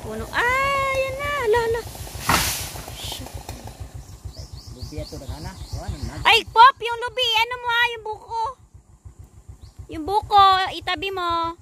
puno. Ah, yan na. Ala, ala. Lubi ato na na. Na. Ay, Pop, yung lubi. Ano mo ah, yung buko. Yung buko, itabi mo.